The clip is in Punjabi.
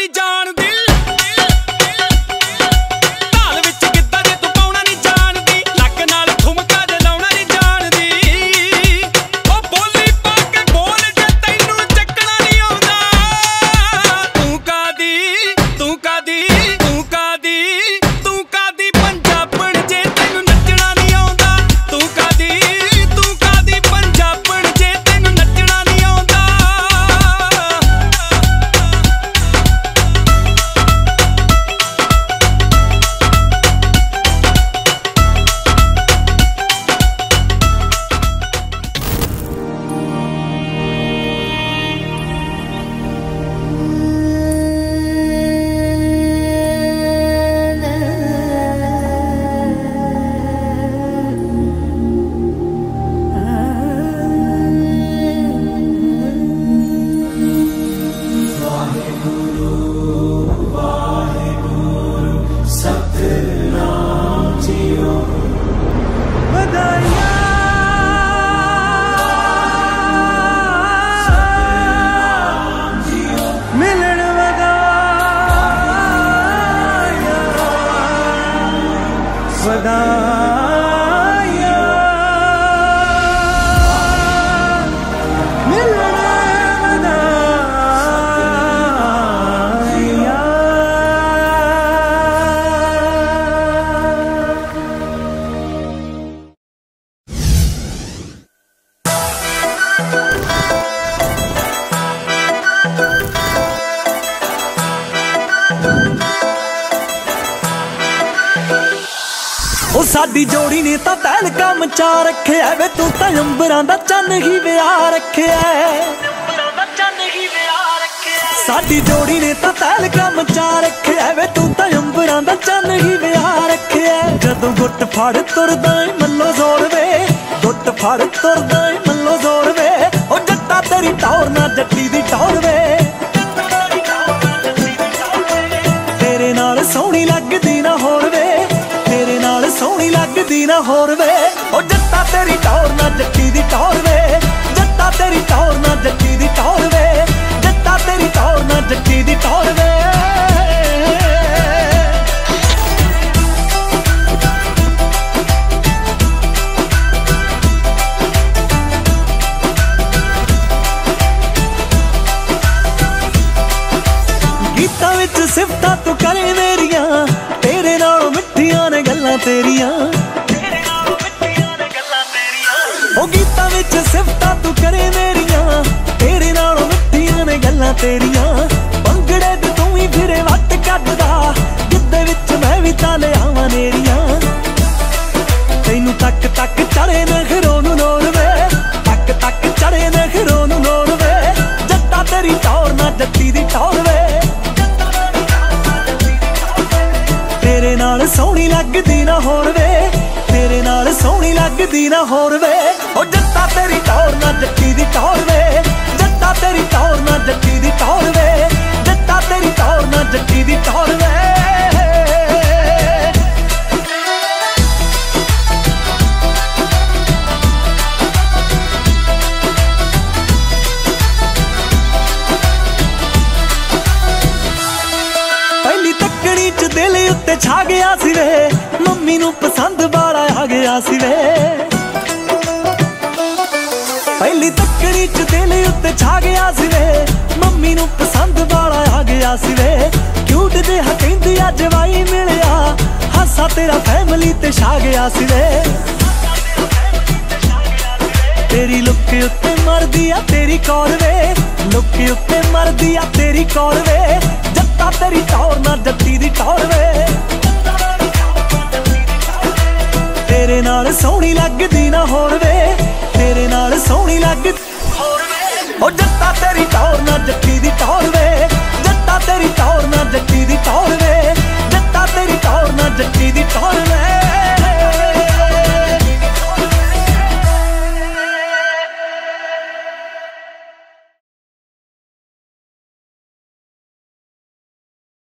Johnny John. Guru. ਉਹ ਸਾਡੀ ਜੋੜੀ ਨੇ ਤਾਂ ਤੈਲ ਕੰਮ ਚਾ ਰੱਖਿਆ ਵੇ ਤੂੰ ਤਾਂ ਅੰਬਰਾਂ ਦਾ ਚੰਨ ਹੀ ਵਿਆਹ ਰੱਖਿਆ ਸਾਡੀ ਜੋੜੀ ਨੇ ਤਾਂ ਤੈਲ ਕੰਮ ਚਾ ਰੱਖਿਆ ਵੇ ਤੂੰ ਤਾਂ ਅੰਬਰਾਂ ਦਾ ਚੰਨ ਹੀ ਵਿਆਹ ਰੱਖਿਆ ਜਦੋਂ ਗੁੱਟ ਫੜ ਤੁਰਦਾ ਮੱਲੋ ਜ਼ੋਰ ਵੇ ਗੁੱਟ ਫੜ ਤੁਰਦਾ ਲੱਗਦੀ ਨਾ ਹੋਰ ਵੇ। ਉਹ ਜੱਟਾ ਤੇਰੀ ਟੌਰ ਨਾ, ਜੱਟੀ ਦੀ ਟੌਰ ਵੇ। ਜੱਟਾ ਤੇਰੀ ਟੌਰ ਨਾ, ਜੱਟੀ ਦੀ ਟੌਰ ਵੇ। ਜੱਟਾ ਤੇਰੀ ਟੌਰ ਨਾ, ਜੱਟੀ ਦੀ ਟੌਰ ਵੇ। ਉਹ ਗੀਤਾਂ ਵਿੱਚ ਸਿਫਤਾਂ ਤੂੰ ਕਰੇ ਮੇਰੀਆਂ। ਤੇਰੇ ਨਾਲ ਮਿੱਠੀਆਂ ਨੇ ਗੱਲਾਂ ਤੇਰੀਆਂ। ਪੰਗੜੇ ਤੇ ਤੂੰ ਹੀ ਫਿਰੇ ਵੱਟ ਕੱਢਦਾ। ਗਿੱਧੇ ਵਿੱਚ ਮੈਂ ਵੀ ਤਾਂ ਲਿਆਵਾਂ ਨੇਰੀਆਂ। ਤੈਨੂੰ ਤੱਕ ਤੱਕ ਚੜੇ ਨਖਰੋਂ ਨੂੰ ਨੋਰ ਵੇ। ਤੱਕ ਤੱਕ ਚੜੇ ਨਖਰੋਂ ਨੂੰ ਨੋਰ ਵੇ। ਜੱਟਾ ਤੇਰੀ ਟੌਰ ਨਾ ਜੱਟੀ ਦੀ ਟੌਰ ਵੇ। ਤੇਰੇ ਨਾਲ ਸੋਹਣੀ ਲੱਗਦੀ ਨਾ ਹੋਰ ਵੇ। ਤੇਰੇ ਸੋਹਣੀ ਲੱਗਦੀ ਨਾ ਹੋਰ ਵੇ। ਉਹ ਜੱਟਾ ਤੇਰੀ ਟੌਰ ਨਾ ਜੱਟੀ ਦੀ ਟੌਰ ਵੇ। ਜੱਟਾ ਤੇਰੀ ਟੌਰ ਨਾ ਜੱਟੀ ਦੀ ਟੌਰ ਵੇ। ਜੱਟਾ ਤੇਰੀ ਟੌਰ ਨਾ ਜੱਟੀ ਦੀ ਟੌਰ ਵੇ। ਪਹਿਲੀ ਤੱਕਣੀ ਚ ਦਿਲ ਉੱਤੇ ਛਾ ਗਿਆ ਸੀ ਵੇ। ਮੰਮੀ ਨੂੰ ਪਸੰਦ ਸੀ ਵੇ। ਪਹਿਲੀ ਤੱਕਣੀ ਚ ਦਿਲ ਉੱਤੇ ਛਾ ਗਿਆ ਸੀ ਵੇ। ਮੰਮੀ ਨੂੰ ਪਸੰਦ ਬਾਲਾ ਆ ਗਿਆ ਸੀ ਵੇ। ਕਿਊਟ ਜਿਹਾ ਕਹਿੰਦੀ ਅੱਜ ਵਾਈ ਮਿਲਿਆ। ਹਾਸਾ ਤੇਰਾ ਫੈਮਿਲੀ ਤੇ ਛਾ ਗਿਆ ਸੀ ਵੇ। ਤੇਰੀ ਲੁੱਕ ਉੱਤੇ ਮਰਦੀ ਆ ਤੇਰੀ ਕੌਰ ਵੇ। ਲੁੱਕ ਉੱਤੇ ਮਰਦੀ ਆ ਤੇਰੀ ਕੌਰ ਵੇ। ਜੱਟਾ ਤੇਰੀ ਟੌਰ ਨਾ ਜੱਟੀ ਦੀ ਟੌਰ ਵੇ। ਨਾਲ ਸੋਹਣੀ ਲੱਗਦੀ ਨਾ ਹੋਣ ਵੇ, ਤੇਰੇ ਨਾਲ ਸੋਹਣੀ ਲੱਗ ਹੋਣ ਵੇ। ਉਹ ਜੱਟਾ ਤੇਰੀ ਟੌਰ ਨਾ ਜੱਟੀ ਦੀ ਟੌਰ ਵੇ, ਜੱਟਾ ਤੇਰੀ ਟੌਰ ਨਾ ਜੱਟੀ ਦੀ ਟੌਰ ਵੇ, ਜੱਟਾ ਤੇਰੀ ਟੌਰ ਨਾ ਜੱਟੀ ਦੀ ਟੌਰ